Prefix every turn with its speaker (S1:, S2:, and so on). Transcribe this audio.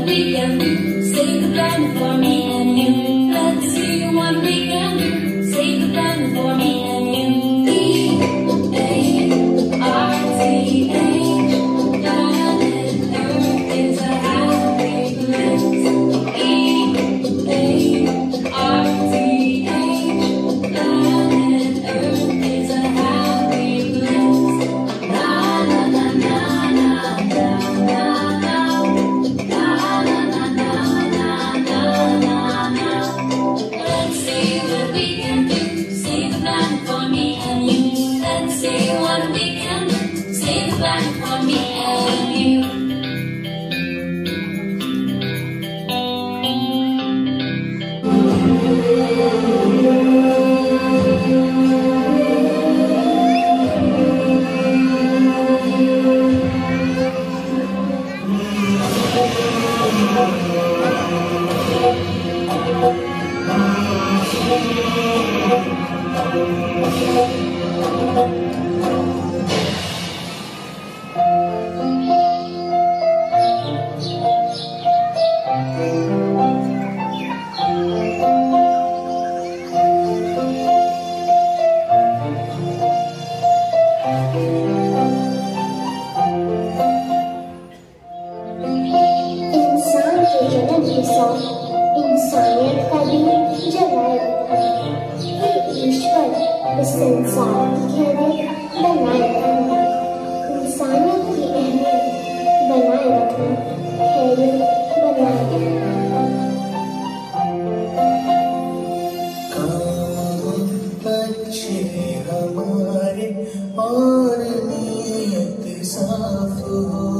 S1: and we can the for me.
S2: suffer